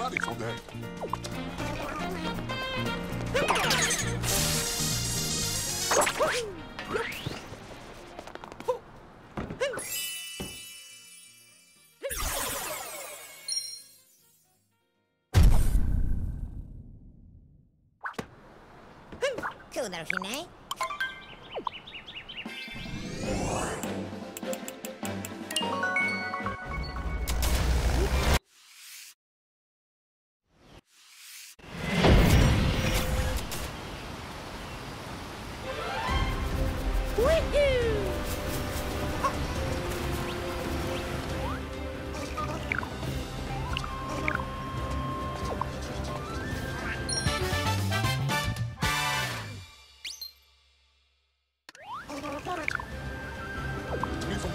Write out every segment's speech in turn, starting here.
Daddy for that. 그러 시네. Leave from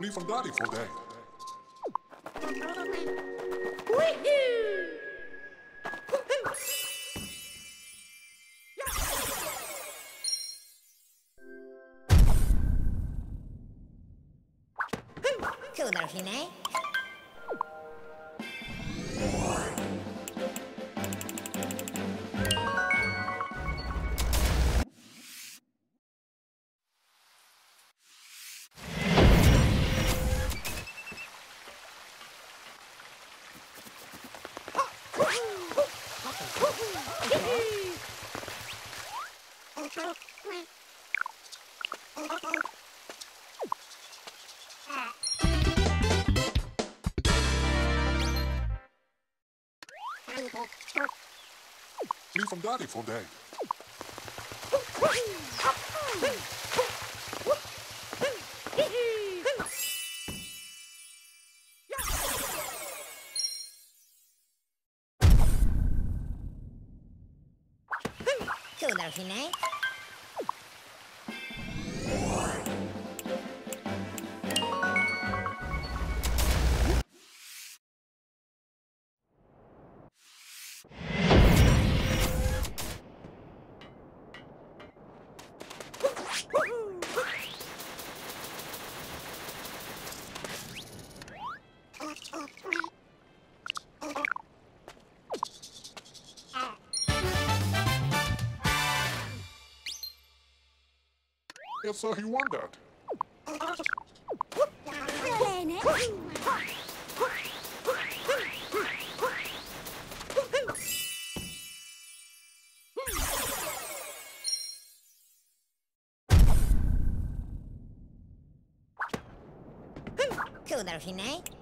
Leave from daddy for that. kadar Fine? Oh, 네. Leave from daddy for Yes, sir, he won that. Cool, 휘네.